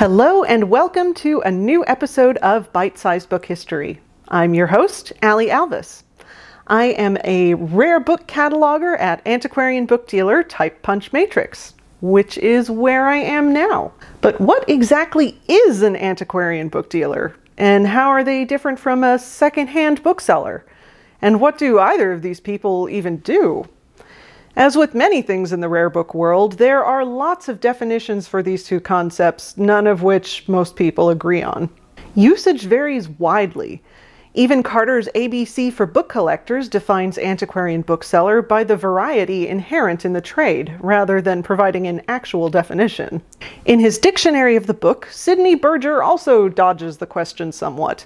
Hello, and welcome to a new episode of Bite Sized Book History. I'm your host, Ali Alvis. I am a rare book cataloger at antiquarian book dealer Type Punch Matrix, which is where I am now. But what exactly is an antiquarian book dealer? And how are they different from a secondhand bookseller? And what do either of these people even do? As with many things in the rare book world, there are lots of definitions for these two concepts, none of which most people agree on. Usage varies widely. Even Carter's ABC for Book Collectors defines antiquarian bookseller by the variety inherent in the trade, rather than providing an actual definition. In his Dictionary of the Book, Sidney Berger also dodges the question somewhat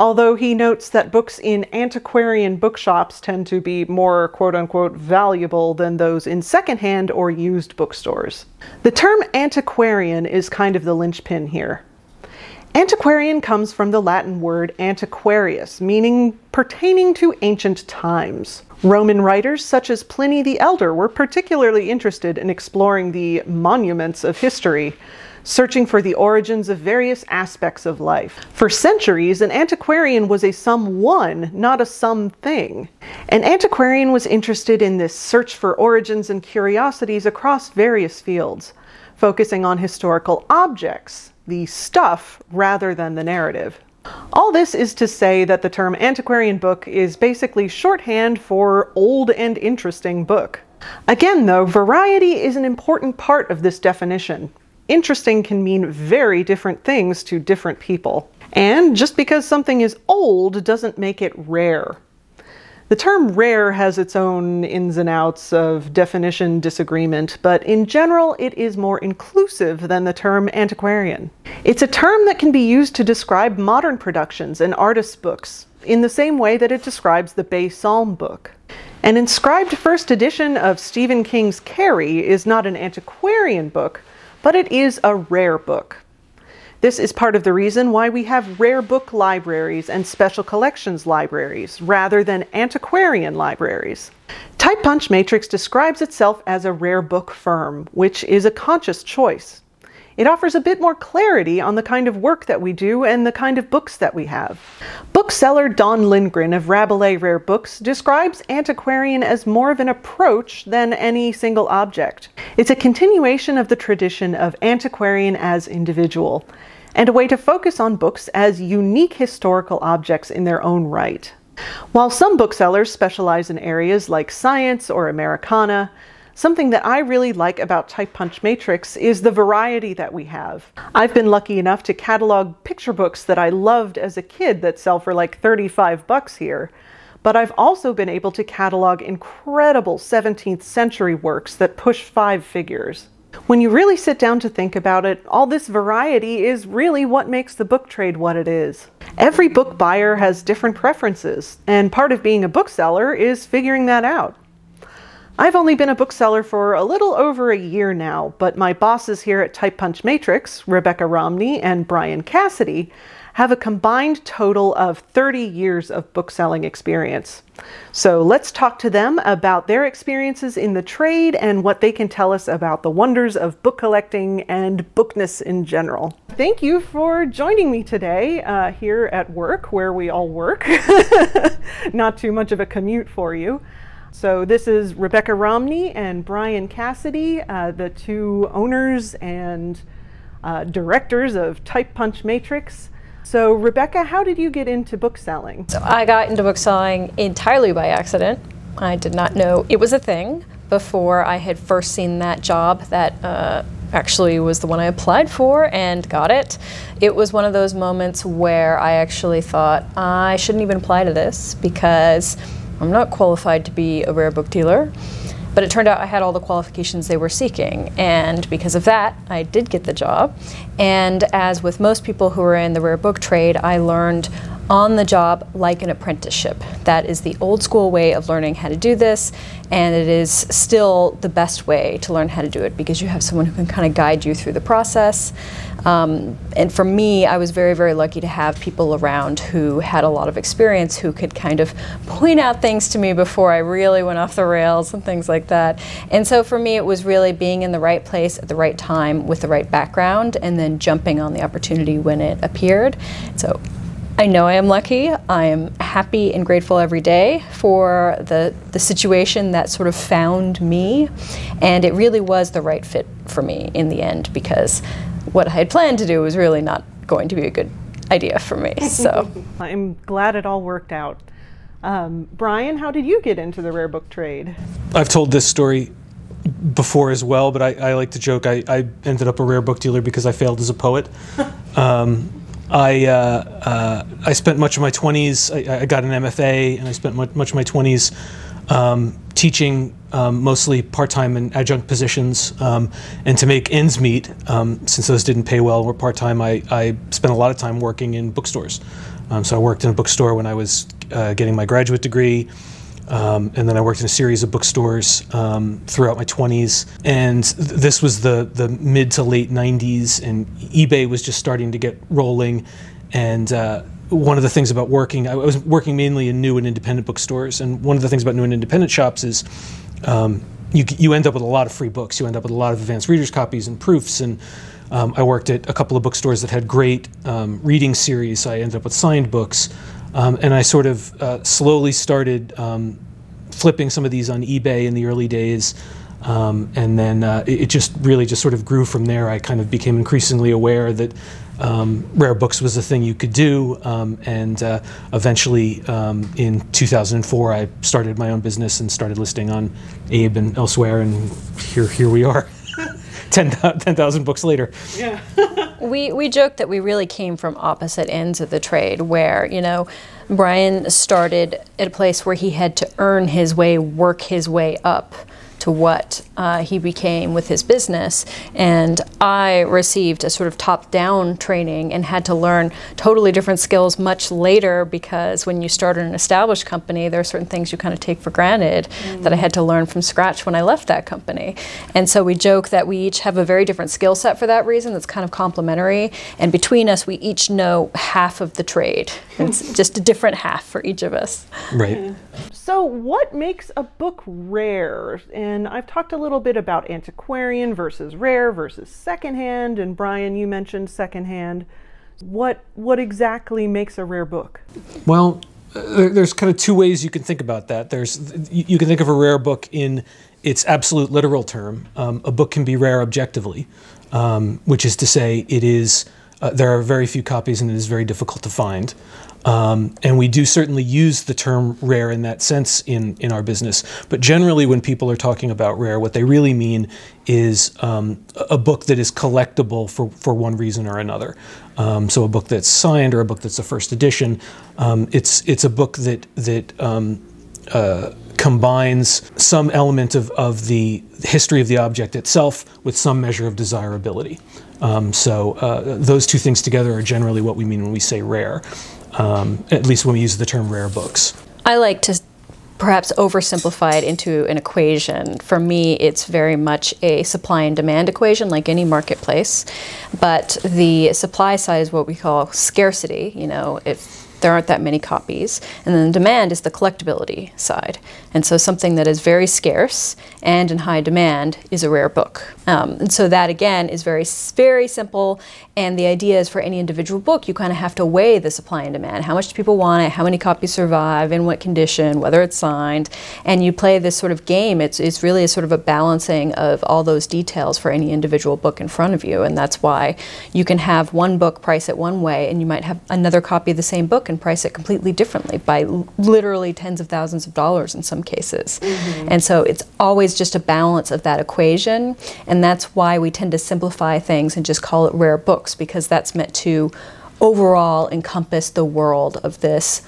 although he notes that books in antiquarian bookshops tend to be more quote unquote valuable than those in secondhand or used bookstores. The term antiquarian is kind of the linchpin here. Antiquarian comes from the Latin word antiquarius, meaning pertaining to ancient times. Roman writers such as Pliny the Elder were particularly interested in exploring the monuments of history, searching for the origins of various aspects of life. For centuries, an antiquarian was a someone, not a something. An antiquarian was interested in this search for origins and curiosities across various fields, focusing on historical objects, the stuff, rather than the narrative. All this is to say that the term antiquarian book is basically shorthand for old and interesting book. Again, though, variety is an important part of this definition interesting can mean very different things to different people. And just because something is old doesn't make it rare. The term rare has its own ins and outs of definition disagreement, but in general it is more inclusive than the term antiquarian. It's a term that can be used to describe modern productions and artists' books, in the same way that it describes the Bay Psalm book. An inscribed first edition of Stephen King's Carrie is not an antiquarian book, but it is a rare book. This is part of the reason why we have rare book libraries and special collections libraries rather than antiquarian libraries. Type Punch Matrix describes itself as a rare book firm, which is a conscious choice. It offers a bit more clarity on the kind of work that we do and the kind of books that we have. Bookseller Don Lindgren of Rabelais Rare Books describes antiquarian as more of an approach than any single object. It's a continuation of the tradition of antiquarian as individual, and a way to focus on books as unique historical objects in their own right. While some booksellers specialize in areas like science or Americana, Something that I really like about Type Punch Matrix is the variety that we have. I've been lucky enough to catalog picture books that I loved as a kid that sell for like 35 bucks here. But I've also been able to catalog incredible 17th century works that push five figures. When you really sit down to think about it, all this variety is really what makes the book trade what it is. Every book buyer has different preferences, and part of being a bookseller is figuring that out. I've only been a bookseller for a little over a year now, but my bosses here at Type Punch Matrix, Rebecca Romney and Brian Cassidy, have a combined total of 30 years of bookselling experience. So let's talk to them about their experiences in the trade and what they can tell us about the wonders of book collecting and bookness in general. Thank you for joining me today uh, here at work, where we all work. Not too much of a commute for you. So this is Rebecca Romney and Brian Cassidy, uh, the two owners and uh, directors of Type Punch Matrix. So Rebecca, how did you get into bookselling? So I got into bookselling entirely by accident. I did not know it was a thing before I had first seen that job that uh, actually was the one I applied for and got it. It was one of those moments where I actually thought I shouldn't even apply to this because I'm not qualified to be a rare book dealer, but it turned out I had all the qualifications they were seeking. And because of that, I did get the job. And as with most people who are in the rare book trade, I learned on the job like an apprenticeship. That is the old school way of learning how to do this, and it is still the best way to learn how to do it because you have someone who can kind of guide you through the process. Um, and for me, I was very, very lucky to have people around who had a lot of experience who could kind of point out things to me before I really went off the rails and things like that. And so for me, it was really being in the right place at the right time with the right background and then jumping on the opportunity when it appeared. So I know I am lucky. I am happy and grateful every day for the, the situation that sort of found me. And it really was the right fit for me in the end because what I had planned to do was really not going to be a good idea for me. So I'm glad it all worked out. Um, Brian, how did you get into the rare book trade? I've told this story before as well, but I, I like to joke I, I, ended up a rare book dealer because I failed as a poet. Um, I uh, uh, I spent much of my 20s. I, I, got an MFA, and I spent much, much of my 20s um, teaching um, mostly part-time and adjunct positions. Um, and to make ends meet, um, since those didn't pay well, were part-time. I, I spent a lot of time working in bookstores. Um, so I worked in a bookstore when I was uh, getting my graduate degree. Um, and then I worked in a series of bookstores um, throughout my 20s. And th- this was the, the mid to late 90s, and eBay was just starting to get rolling. And uh, one of the things about working, I was working mainly in new and independent bookstores. And one of the things about new and independent shops is um, you, you end up with a lot of free books. You end up with a lot of advanced readers' copies and proofs. And um, I worked at a couple of bookstores that had great um, reading series. I ended up with signed books. Um, and I sort of uh, slowly started um, flipping some of these on eBay in the early days. Um, and then uh, it, just really just sort of grew from there. I kind of became increasingly aware that um, rare books was a thing you could do. Um, and uh, eventually um, in 2004, I started my own business and started listing on Abe and elsewhere. And here, here we are. 10,000 10, books later. Yeah. we, we joked that we really came from opposite ends of the trade, where, you know, Brian started at a place where he had to earn his way, work his way up to what uh, he became with his business. And I received a sort of top down training and had to learn totally different skills much later because when you start an established company, there are certain things you kind of take for granted mm. that I had to learn from scratch when I left that company. And so we joke that we each have a very different skill set for that reason that's kind of complementary. And between us, we each know half of the trade. It's just a different half for each of us. Right. So, what makes a book rare? And I've talked a little bit about antiquarian versus rare versus secondhand. And Brian, you mentioned secondhand. What what exactly makes a rare book? Well, there's kind of two ways you can think about that. There's you can think of a rare book in its absolute literal term. Um, a book can be rare objectively, um, which is to say, it is. Uh, there are very few copies, and it is very difficult to find. Um, and we do certainly use the term rare in that sense in, in our business. But generally, when people are talking about rare, what they really mean is um, a book that is collectible for, for one reason or another. Um, so a book that's signed or a book that's a first edition. Um, it's, it's a book that, that um, uh, combines some element of, of the history of the object itself with some measure of desirability. Um, so uh, those two things together are generally what we mean when we say rare um, at least when we use the term rare books. I like to perhaps oversimplify it into an equation. For me, it's very much a supply and demand equation, like any marketplace. But the supply side is what we call scarcity. You know, if there aren't that many copies. And then demand is the collectability side. And so something that is very scarce and in high demand is a rare book. Um, and so that again is very, very simple. And the idea is for any individual book, you kind of have to weigh the supply and demand. How much do people want it? How many copies survive? In what condition? Whether it's signed? And you play this sort of game. It's, it's really a sort of a balancing of all those details for any individual book in front of you. And that's why you can have one book price it one way and you might have another copy of the same book and price it completely differently by literally tens of thousands of dollars in some cases. Mm-hmm. And so it's always just a balance of that equation. And that's why we tend to simplify things and just call it rare books because that's meant to overall encompass the world of this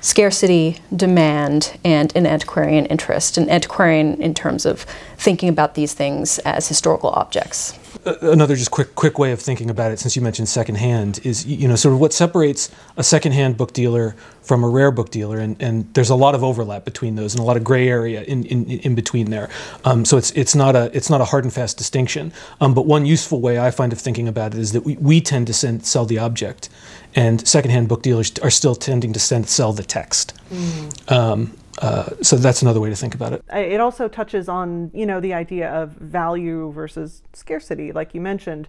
scarcity, demand, and an antiquarian interest. An antiquarian in terms of thinking about these things as historical objects. Another just quick quick way of thinking about it, since you mentioned secondhand, is you know sort of what separates a secondhand book dealer from a rare book dealer, and, and there's a lot of overlap between those and a lot of gray area in, in, in between there. Um, so it's it's not a it's not a hard and fast distinction. Um, but one useful way I find of thinking about it is that we, we tend to send, sell the object, and secondhand book dealers are still tending to send, sell the text. Mm. Um, uh, so that's another way to think about it. It also touches on, you know, the idea of value versus scarcity, like you mentioned,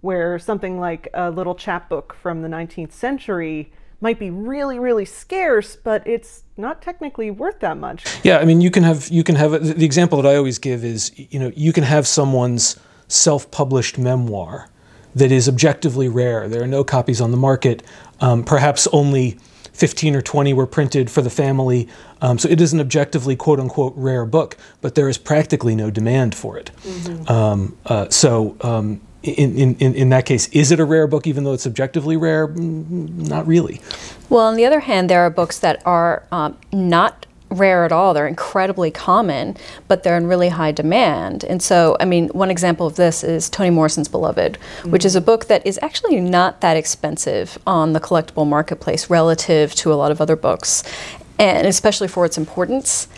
where something like a little chapbook from the 19th century might be really, really scarce, but it's not technically worth that much. Yeah, I mean, you can have you can have the example that I always give is, you know, you can have someone's self-published memoir that is objectively rare. There are no copies on the market. Um, perhaps only 15 or 20 were printed for the family. Um, so it is an objectively quote unquote rare book, but there is practically no demand for it. Mm-hmm. Um, uh, so um, in, in, in that case, is it a rare book even though it's objectively rare? Mm, not really. Well, on the other hand, there are books that are um, not rare at all. They're incredibly common, but they're in really high demand. And so, I mean, one example of this is Toni Morrison's Beloved, mm-hmm. which is a book that is actually not that expensive on the collectible marketplace relative to a lot of other books, and especially for its importance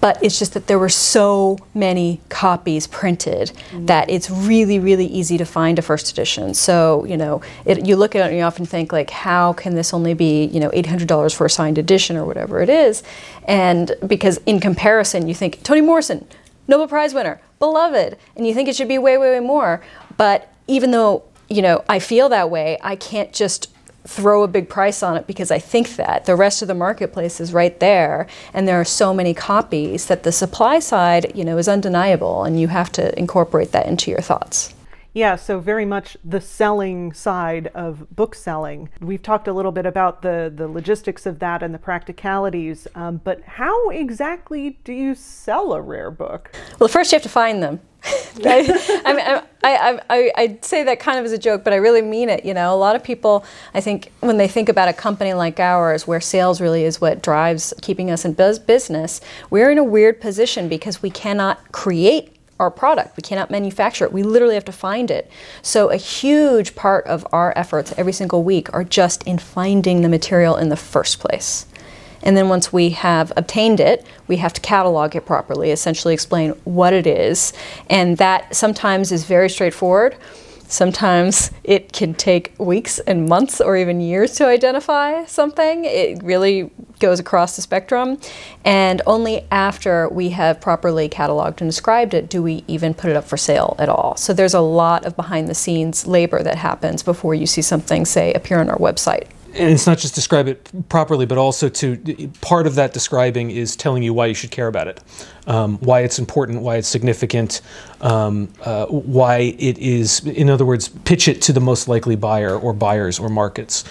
but it's just that there were so many copies printed mm-hmm. that it's really really easy to find a first edition. So you know it, you look at it and you often think like how can this only be you know $800 for a signed edition or whatever it is? And because in comparison you think toni morrison nobel prize winner beloved and you think it should be way way way more. But even though you know i feel that way i can't just throw a big price on it because I think that. The rest of the marketplace is right there and there are so many copies that the supply side, you know, is undeniable and you have to incorporate that into your thoughts. Yeah, so very much the selling side of book selling. We've talked a little bit about the, the logistics of that and the practicalities, um, but how exactly do you sell a rare book? Well, first you have to find them. I, mean, I, I, I, say that kind of as a joke, but I really mean it. You know, a lot of people, I think, when they think about a company like ours, where sales really is what drives keeping us in business, we're in a weird position because we cannot create our product. We cannot manufacture it. We literally have to find it. So a huge part of our efforts every single week are just in finding the material in the first place. And then once we have obtained it, we have to catalog it properly, essentially explain what it is. And that sometimes is very straightforward. Sometimes it can take weeks and months or even years to identify something. It really goes across the spectrum. And only after we have properly cataloged and described it do we even put it up for sale at all. So there's a lot of behind the scenes labor that happens before you see something, say, appear on our website and it's not just describe it properly, but also to part of that describing is telling you why you should care about it, um, why it's important, why it's significant, um, uh, why it is. In other words, pitch it to the most likely buyer or buyers or markets.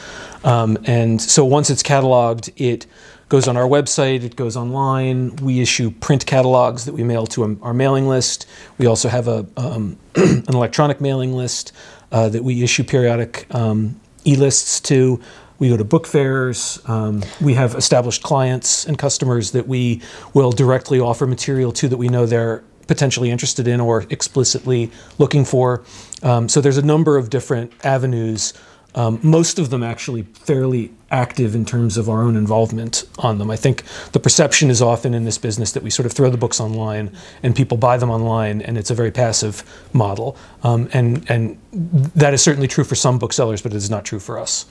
Um, and so once it's cataloged, it goes on our website, it goes online. We issue print catalogs that we mail to our mailing list. We also have a um, an electronic mailing list uh, that we issue periodic um, e-lists to. We go to book fairs. Um, we have established clients and customers that we will directly offer material to that we know they're potentially interested in or explicitly looking for. Um, so there's a number of different avenues. Um, most of them actually fairly active in terms of our own involvement on them. I think the perception is often in this business that we sort of throw the books online and people buy them online, and it's a very passive model. Um, and and that is certainly true for some booksellers, but it is not true for us.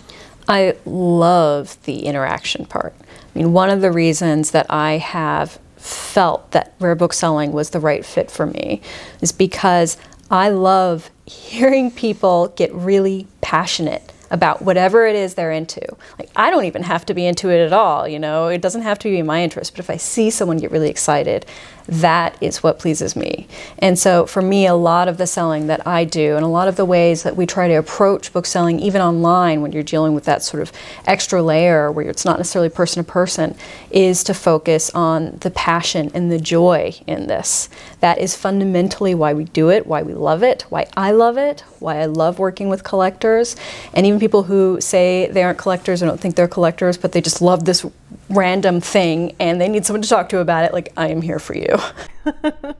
I love the interaction part. I mean, one of the reasons that I have felt that rare book selling was the right fit for me is because I love hearing people get really passionate about whatever it is they're into. Like I don't even have to be into it at all, you know. It doesn't have to be my interest, but if I see someone get really excited that is what pleases me. And so for me, a lot of the selling that I do and a lot of the ways that we try to approach book selling, even online when you're dealing with that sort of extra layer where it's not necessarily person to person, is to focus on the passion and the joy in this. That is fundamentally why we do it, why we love it, why I love it, why I love working with collectors, and even people who say they aren't collectors or don't think they're collectors, but they just love this random thing and they need someone to talk to about it, like I am here for you.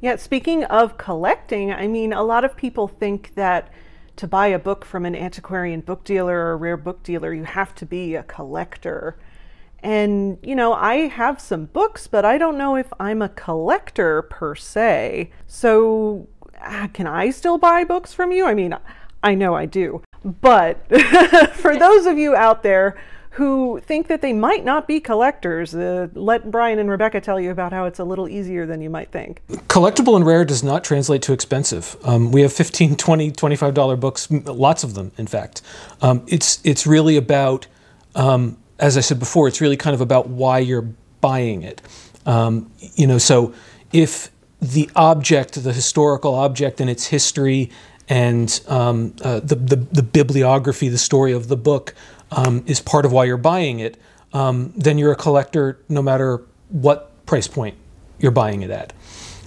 Yeah, speaking of collecting, I mean, a lot of people think that to buy a book from an antiquarian book dealer or a rare book dealer, you have to be a collector. And, you know, I have some books, but I don't know if I'm a collector per se. So, uh, can I still buy books from you? I mean, I know I do. But for those of you out there who think that they might not be collectors, uh, let Brian and Rebecca tell you about how it's a little easier than you might think. Collectible and rare does not translate to expensive. Um, we have 15 20 $25 books, lots of them, in fact. Um, it's, it's really about um, as I said before, it's really kind of about why you're buying it. Um, you know, so if the object, the historical object and its history and um, uh, the, the, the, bibliography, the story of the book um, is part of why you're buying it, um, then you're a collector no matter what price point you're buying it at.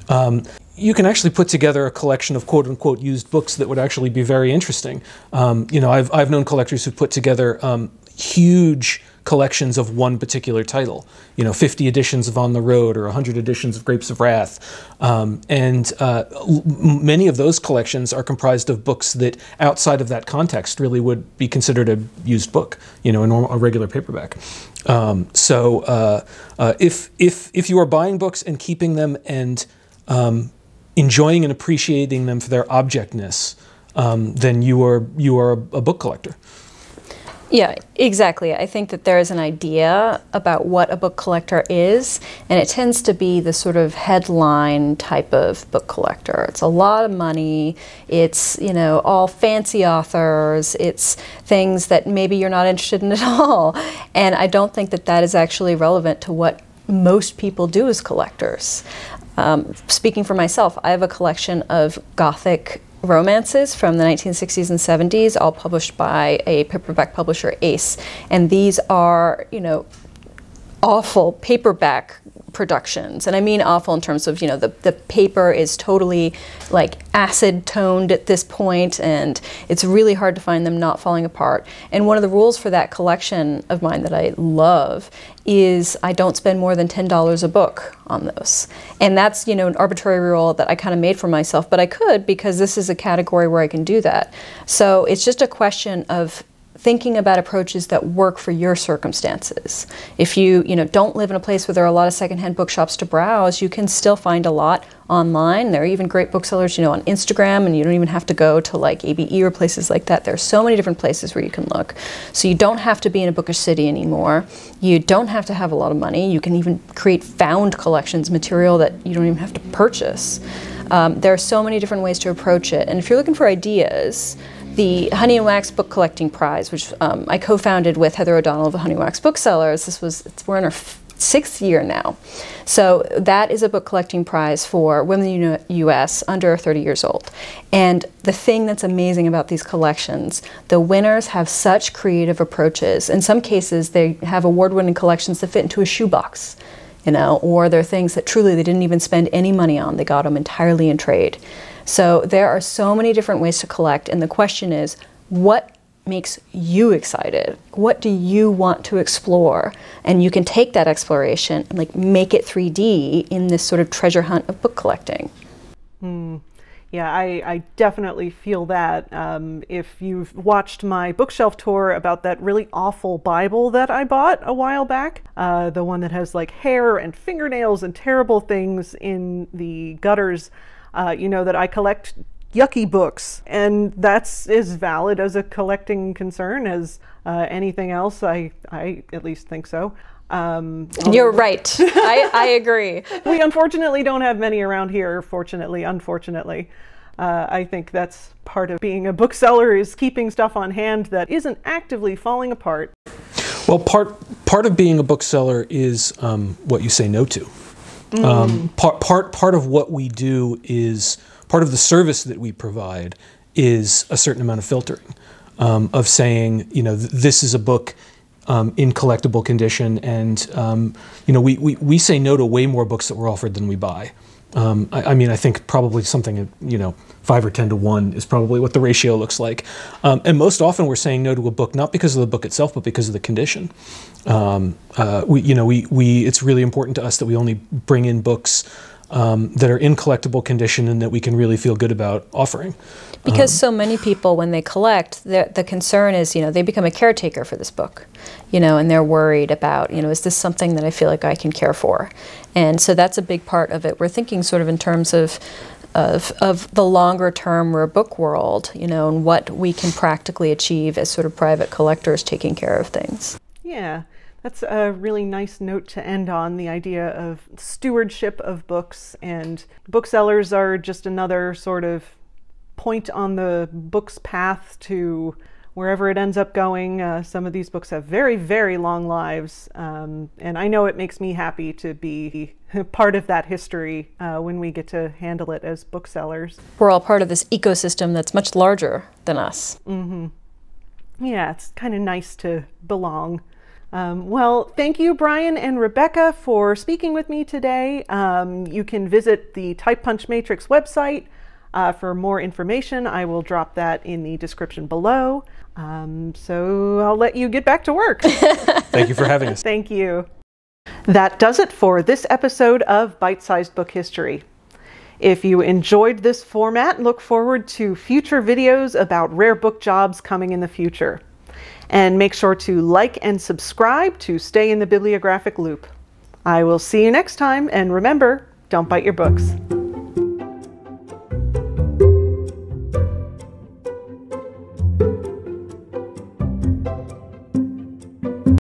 Um, you can actually put together a collection of quote unquote used books that would actually be very interesting. Um, you know, I've, I've known collectors who put together huge collections of one particular title. You know, 50 editions of On the Road or 100 editions of Grapes of Wrath. Um, and uh, many of those collections are comprised of books that, outside of that context, really would be considered a used book, you know, a, normal, a regular paperback. Um, so uh, uh, if, if, if you are buying books and keeping them and um, enjoying and appreciating them for their objectness, um, then you are, you are a book collector. Yeah, exactly. I think that there is an idea about what a book collector is, and it tends to be the sort of headline type of book collector. It's a lot of money, it's, you know, all fancy authors, it's things that maybe you're not interested in at all. And I don't think that that is actually relevant to what most people do as collectors. Um, speaking for myself, I have a collection of Gothic romances from the 1960s and 70s, all published by a paperback publisher, Ace. And these are, you know, awful paperback productions. And I mean awful in terms of, you know, the, the paper is totally like acid toned at this point and it's really hard to find them not falling apart. And one of the rules for that collection of mine that I love is I don't spend more than $10 a book on those. And that's, you know, an arbitrary rule that I kind of made for myself, but I could because this is a category where I can do that. So it's just a question of thinking about approaches that work for your circumstances. If you, you know, don't live in a place where there are a lot of secondhand bookshops to browse, you can still find a lot online. There are even great booksellers, you know, on Instagram, and you don't even have to go to like ABE or places like that. There are so many different places where you can look. So you don't have to be in a bookish city anymore. You don't have to have a lot of money. You can even create found collections material that you don't even have to purchase. Um, there are so many different ways to approach it. And if you're looking for ideas, the Honey and Wax Book Collecting Prize, which um, I co-founded with Heather O'Donnell of the Honey and Wax Booksellers. This was we're in our sixth year now. So that is a book collecting prize for women in the U.S. under 30 years old. And the thing that's amazing about these collections, the winners have such creative approaches. In some cases, they have award-winning collections that fit into a shoebox. You know, or they're things that truly they didn't even spend any money on. They got them entirely in trade. So there are so many different ways to collect, and the question is, what makes you excited? What do you want to explore? And you can take that exploration and like make it 3D in this sort of treasure hunt of book collecting. Hmm. Yeah, I, I, definitely feel that. Um, if you've watched my bookshelf tour about that really awful Bible that I bought a while back, uh, the one that has like hair and fingernails and terrible things in the gutters, uh, you know that I collect yucky books, and that's as valid as a collecting concern as uh, anything else. I, I at least think so. Um, You're right. I, I agree. we unfortunately don't have many around here. Fortunately, unfortunately. Uh, I think that's part of being a bookseller is keeping stuff on hand that isn't actively falling apart. Well, part part of being a bookseller is um, what you say no to. Mm. Um, part, part, part of what we do is, part of the service that we provide is a certain amount of filtering, um, of saying, you know, th this is a book um, in collectible condition, and, um, you know, we, we, we say no to way more books that we're offered than we buy. Um, I, I, mean, I think probably something, you know, five or 10 to one is probably what the ratio looks like. Um, and most often we're saying no to a book, not because of the book itself, but because of the condition. Um, uh, we, you know, we, we, it's really important to us that we only bring in books um, that are in collectible condition and that we can really feel good about offering. Because um, so many people, when they collect, the, the concern is, you know, they become a caretaker for this book, you know, and they're worried about, you know, is this something that I feel like I can care for? And so that's a big part of it. We're thinking sort of in terms of of, of the longer term rare book world, you know, and what we can practically achieve as sort of private collectors taking care of things. Yeah, that's a really nice note to end on the idea of stewardship of books, and booksellers are just another sort of point on the book's path to wherever it ends up going. Uh, some of these books have very, very long lives, um, and I know it makes me happy to be part of that history uh, when we get to handle it as booksellers. We're all part of this ecosystem that's much larger than us. Mm-hmm. Yeah, it's kind of nice to belong. Um, well, thank you, Brian and Rebecca, for speaking with me today. Um, you can visit the Type Punch Matrix website uh, for more information. I will drop that in the description below. Um, so I'll let you get back to work. Thank you for having us. Thank you. That does it for this episode of Bite Sized Book History. If you enjoyed this format, look forward to future videos about rare book jobs coming in the future. And make sure to like and subscribe to stay in the bibliographic loop. I will see you next time, and remember, don't bite your books.